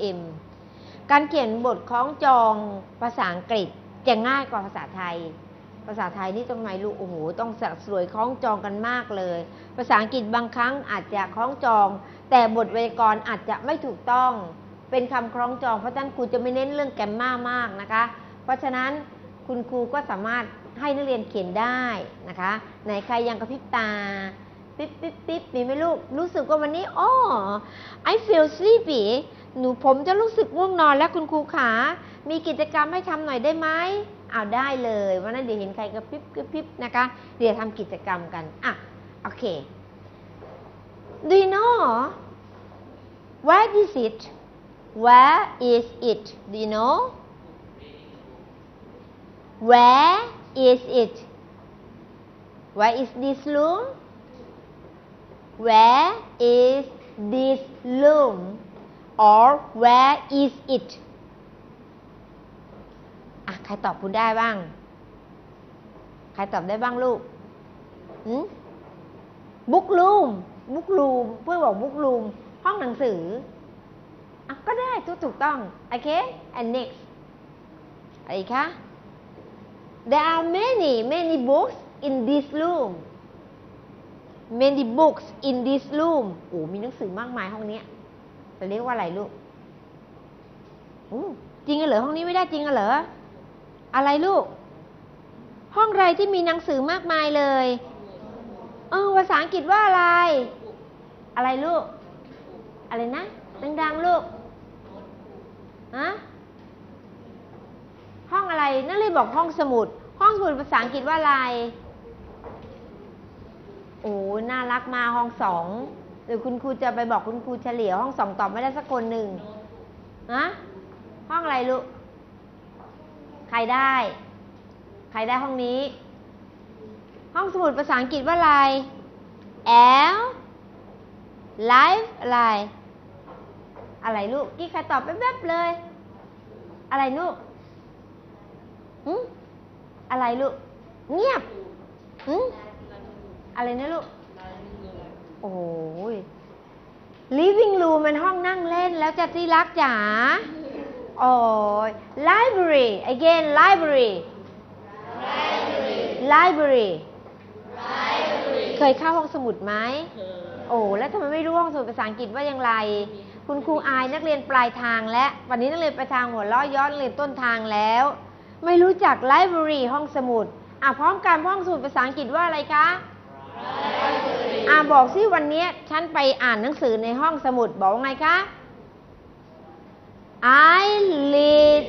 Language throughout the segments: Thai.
เอ็มการเขียนบทคล้องจองภาษาอังกฤษจะง่ายกว่าภาษาไทย ภาษาไทยนี่ต้องไงลูกโอ้โหต้องสักสวยคล้องจองกันมากเลย ภาษาอังกฤษบางครั้งอาจจะคล้องจอง แต่บทไวยากรณ์อาจจะไม่ถูกต้อง เป็นคำคล้องจองเพราะฉะนั้นครูจะไม่เน้นเรื่องแกรมมามากนะคะ เพราะฉะนั้นคุณครูก็สามารถให้นักเรียนเขียนได้นะคะ ไหนใครยังกระพริบตา ปิ๊บปิ๊บปิ๊บมีไหมลูก รู้สึกว่าวันนี้อ๋อ I feel sleepy หนูผมจะรู้สึกง่วงนอนแล้วคุณครูขา มีกิจกรรมให้ทำหน่อยได้ไหมเอาได้เลยวันนั้นเดี๋ยวเห็นใครกระพริบกระพริบนะคะ เดี๋ยวทำกิจกรรมกัน อะ โอเค Do you know where is it Where is it Do you know Where is it Where is this room Where is this room or where is it อะใครตอบคุณได้บ้าง ใครตอบได้บ้างลูกบุ๊กลูมบุ๊กลูมเพื่อบอกบุ๊กลูมห้องหนังสืออะก็ได้ทุกถูกต้อง โอเค and next อะไรคะ there are many many books in this room many books in this room โอ้มีหนังสือมากมายห้องนี้จะเรียกว่าอะไรลูกจริงเหรอห้องนี้ไม่ได้จริงเหรอ อะไรลูก ห้องอะไรที่มีหนังสือมากมายเลยเออภาษาอังกฤษว่าอะไร อะไรลูก อะไรนะ ดังๆลูกฮะห้องอะไร นั่นเลยบอกห้องสมุด ห้องสมุดภาษาอังกฤษว่าอะไร โอ้น่ารักมาห้องสองหรือคุณครูจะไปบอกคุณครูเฉลี่ยห้องสองตอบไม่ได้สักคนหนึ่งฮะห้องอะไรลูกใครได้ ใครได้ห้องนี้ ห้องสมุดภาษาอังกฤษว่าอะไร L live อะไร อะไรลูกกี้ใครตอบแป๊บๆเลย อะไรลูกหืมอะไรลูก เงียบหืม อะไรนะลูก โอ้ย living room มันห้องนั่งเล่นแล้วจะที่รักจ๋าโอ้ย library again library library เคยเข้าห้องสมุดไหม โอ้ แล้วทำไมไม่รู้ห้องสมุดภาษาอังกฤษว่าอย่างไร คุณครูอายนักเรียนปลายทางและ วันนี้นักเรียนปลายทางหัวเราะย้อนนักเรียนต้นทางแล้ว ไม่รู้จัก library ห้องสมุด อะพร้อมกันห้องสมุดภาษาอังกฤษว่าอะไรคะ อ่าบอกสิวันนี้ฉันไปอ่านหนังสือในห้องสมุดบอกไงคะ I read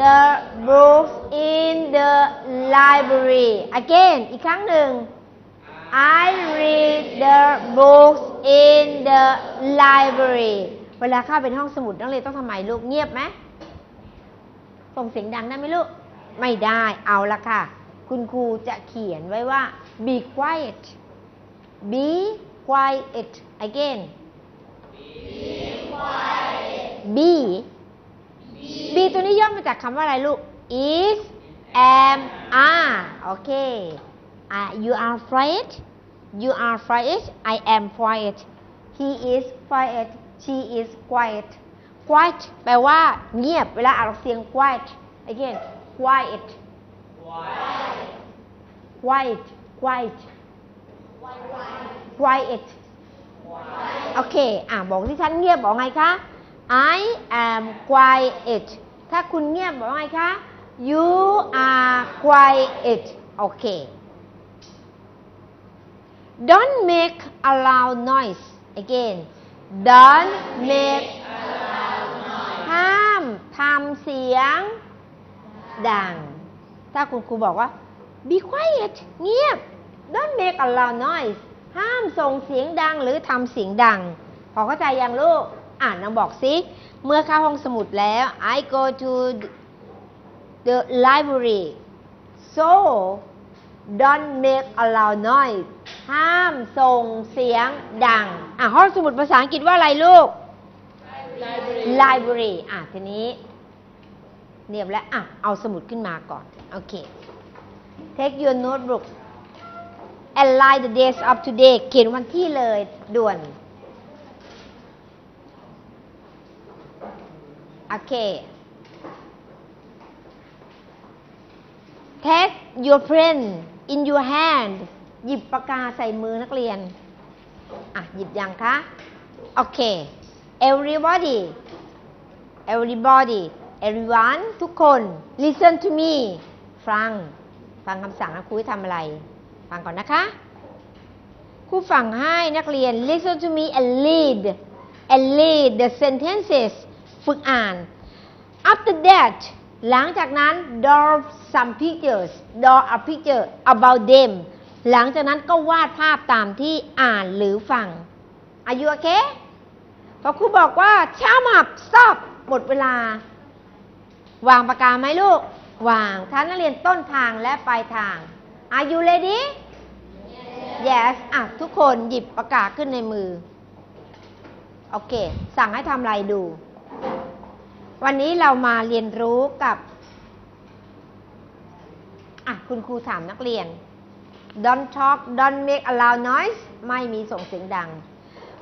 the books in the library again อีกครั้งหนึ่ง I read the books in the library เวลาเข้าเป็นห้องสมุดนักเรียนต้องทำไมลูกเงียบไหมส่งเสียงดังได้ไหมลูก ไม่ได้เอาละค่ะ คุณครูจะเขียนไว้ว่า be quiet be quiet again be be ตัวนี้ย่อมาจากคำว่าอะไรลูก is am are โอเค uh, you are quiet you are quiet I am quiet he is quiet she is quiet quiet แปลว่า เงียบ เวลาอ่านออกเสียง quiet again quiet quiet quiet Quiet โอเค อะ บอกที่ฉันเงียบบอกไงคะ I am quiet ถ้าคุณเงียบบอกไงคะ you are quiet โอเค don't make a loud noise again don't make ห้ามทำเสียง ดัง ถ้าคุณครูบอกว่า be quiet เงียบ don't make a loud noise ห้ามส่งเสียงดังหรือทำเสียงดัง พอเข้าใจยังลูก อ่านน้องบอกสิเมื่อเข้าห้องสมุดแล้ว I go to the library so don't make a loud noise ห้ามส่งเสียงดัง อะห้องสมุดภาษาอังกฤษว่าอะไรลูก library อะทีนี้ เนียบแล้ว อะ เอาสมุดขึ้นมาก่อน โอเค take your notebook and write the days of today เขียนวันที่เลยด่วน โอเค Take your pen in your hand หยิบปากกาใส่มือนักเรียน อะ หยิบยังคะ โอเค everybody everybody everyone ทุกคน listen to me ฟัง ฟังคำสั่งนะครูให้ทำอะไร ฟังก่อนนะคะครูฟังให้นักเรียน listen to me and lead and lead the sentences ฝึกอ่าน after that หลังจากนั้น draw some pictures draw a picture about them หลังจากนั้นก็วาดภาพตามที่อ่านหรือฟัง Are you okay พอครูบอกว่า time up stop หมดเวลา วางปากกาไหมลูก วางท่านนักเรียนต้นทางและปลายทาง Are you ready yes อะ ทุกคนหยิบปากกาขึ้นในมือ โอเค สั่งให้ทำอะไรดู วันนี้เรามาเรียนรู้กับ อะ คุณครูถามนักเรียน don't talk don't make a loud noise ไม่มีส่งเสียงดัง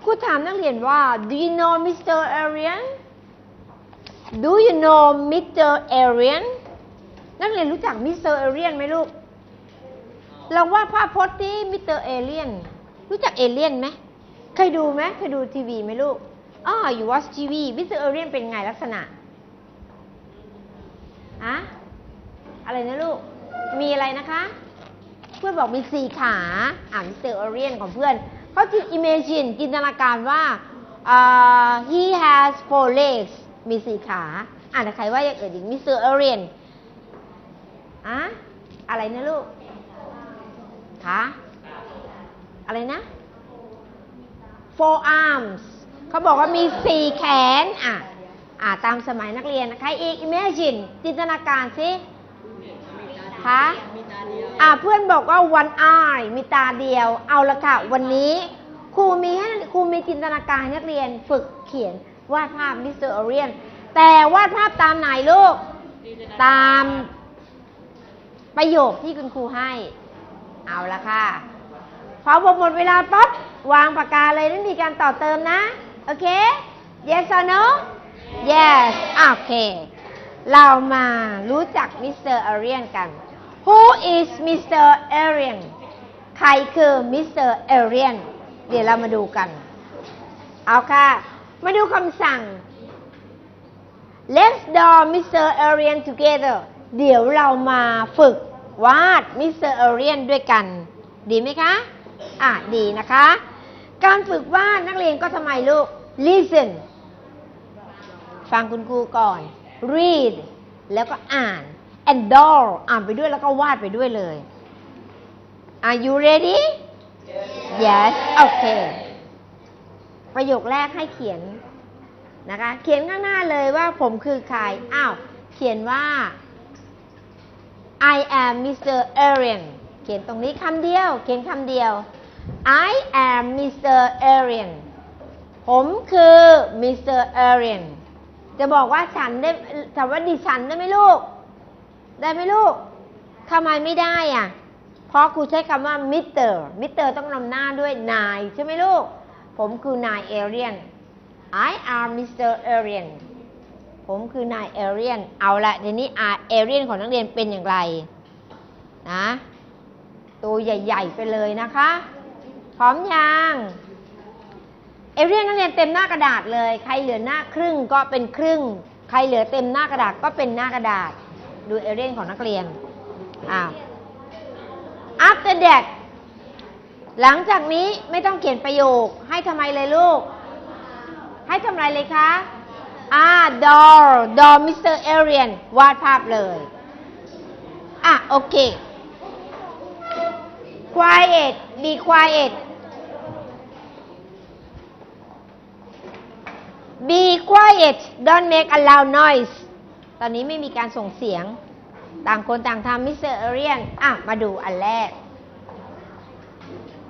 ครูถามนักเรียนว่า do you know Mr. Arian do you know Mr. Arian นักเรียนรู้จัก Mr. Arian ไหมลูก ลองวาดภาพพจน์ที่ Mr. Alien รู้จักเอเลี่ยนไหมเคยดูไหมเคยดูทีวีไหมลูกอ๋อ you watch TV Mr. Alien เป็นไงลักษณะอะอะไรนะลูก มีอะไรนะคะ เพื่อนบอกมีสี่ขาอ่าน Mr. Alien ของเพื่อนเขาจิ imagine จินตนาการว่าอ่า he has four legs มีสี่ขา อ่านใครว่าอย่างอื่นอีก Mr. Alien อะอะไรนะลูก ขาอะไรนะ four arms เขาบอกว่ามีสี่แขน อะ อะ ตามสมัยนักเรียนใครอีก imagine จินตนาการสิคะอะ เพื่อนบอกว่า one eye มีตาเดียว เอาละค่ะ วันนี้ครูมีให้ครูมีจินตนาการให้นักเรียนฝึกเขียนวาดภาพ Mr. Alien แต่วาดภาพตามไหนลูก ตามประโยคที่คุณครูให้ เอาละค่ะ พอผมหมดเวลาปั๊บวางปากกาเลยไม่มีการต่อเติมนะ โอเค yes or no yes โอเค เรามารู้จัก Mr. Alien กัน Who is Mr. Alien ใครคือ Mr. Alien เดี๋ยวเรามาดูกัน เอาค่ะ มาดูคำสั่ง Let's draw Mr. Alien together เดี๋ยวเรามาฝึก วาด Mr. Alien ด้วยกัน ดีไหมคะ อะ ดีนะคะ การฝึกวาดนักเรียนก็ทำไมลูก listen ฟังคุณครูก่อน read แล้วก็อ่าน and draw อ่านไปด้วยแล้วก็วาดไปด้วยเลย Are you ready yes okay ประโยคแรกให้เขียนนะคะ เขียนข้างหน้าเลยว่าผมคือใคร อ้าว เขียนว่า I am Mr. Arian เขียนตรงนี้คำเดียว เขียนคำเดียว I am Mr. Arian ผมคือ Mr. Arian จะบอกว่าฉันได้ถามว่าดิฉันได้ไหมลูก ได้ไหมลูกทำไมไม่ได้อะ เพราะครูใช้คำว่า Mr. Mr. ต้องนำหน้าด้วยนายใช่ไหมลูก ผมคือนายเอเรียน I am Mr. Arian ผมคือนายเอเรียน เอาละทีนี้เอเรียนของนักเรียนเป็นอย่างไรนะ ตัวใหญ่ ๆ ไปเลยนะคะ พร้อมยัง เอเรียนนักเรียนเต็มหน้ากระดาษเลย ใครเหลือหน้าครึ่งก็เป็นครึ่ง ใครเหลือเต็มหน้ากระดาษก็เป็นหน้ากระดาษ ดูเอเรียนของนักเรียน อ้าว after that หลังจากนี้ไม่ต้องเขียนประโยค ให้ทำไมเลยลูก ให้ทำไรเลยคะ อ่า door door Mr. Arian วาดภาพเลย อะ โอเค quiet be quiet be quiet don't make a loud noise ตอนนี้ไม่มีการส่งเสียง ต่างคนต่างทำ Mr. Arian อะ มาดูอันแรก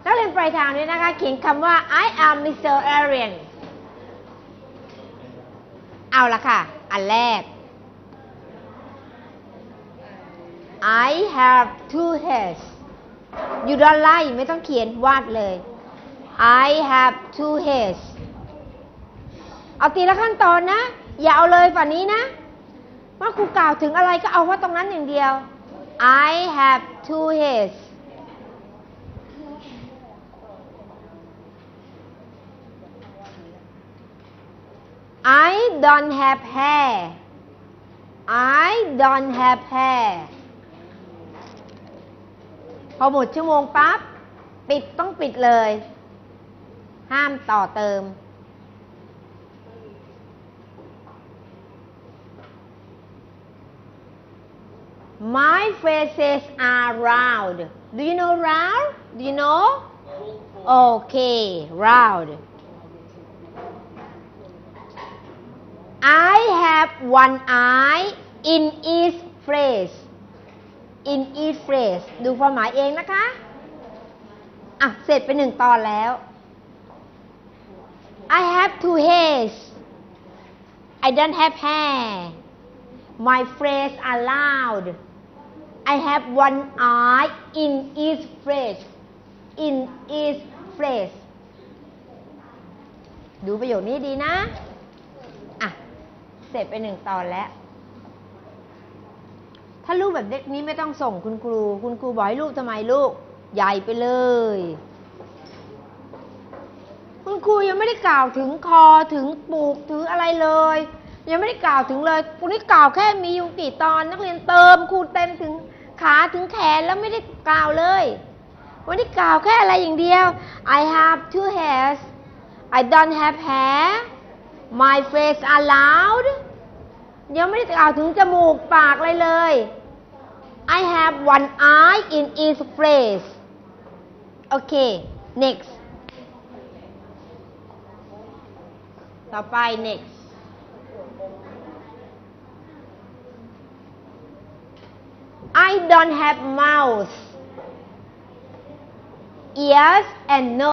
นักเรียนปลายทางด้วยนะคะ เขียนคำว่า I am Mr. Arian เอาละค่ะ อันแรก I have two heads you don't lie ไม่ต้องเขียนวาดเลย I have two heads เอาตีละขั้นตอนนะ อย่าเอาเลยฝั่งนี้นะว่าครูกล่าวถึงอะไรก็เอาว่าตรงนั้นอย่างเดียว I have two heads I don't have hair I don't have hair พอหมดชั่วโมงปั๊บ ปิดต้องปิดเลย ห้ามต่อเติม My faces are round. Do you know round? Do you know? Okay, round. I have one eye in each face. In each face ดูความหมายเองนะคะ อะ เสร็จไปหนึ่งตอนแล้ว I have two hairs. I don't have hair. My face are loud. I have one eye in each face. In each face. ดูประโยคนี้ดีนะ เสร็จไปหนึ่งตอนแล้ว ถ้ารูปแบบเด็กนี้ไม่ต้องส่งคุณครู คุณครูบอกให้รูปทำไมลูก ใหญ่ไปเลย คุณครูยังไม่ได้กล่าวถึงคอถึงปูกถึงอะไรเลย ยังไม่ได้กล่าวถึงเลยคุณนี่กล่าวแค่มีอยู่กี่ตอนนักเรียนเติมครูเต็มถึงขาถึงแขนแล้วไม่ได้กล่าวเลย วันนี้กล่าวแค่อะไรอย่างเดียว I have two hairs I don't have hair My face are loud ยังไม่ได้กล่าวถึงจมูกปากอะไรเลย I have one eye in each face โอเค next ต่อไป next I don't have mouth ears and nose